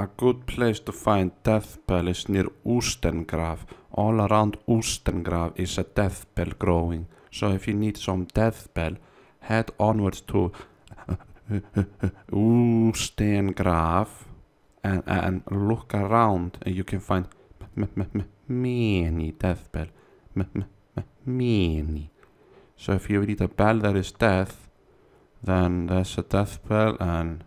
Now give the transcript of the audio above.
A good place to find death bell is near Ustengrav. All around Ustengrav is a death bell growing. So if you need some death bell, head onwards to Ustengrav and, and look around and you can find many death bell. Many. So if you need a bell that is death, then there's a death bell and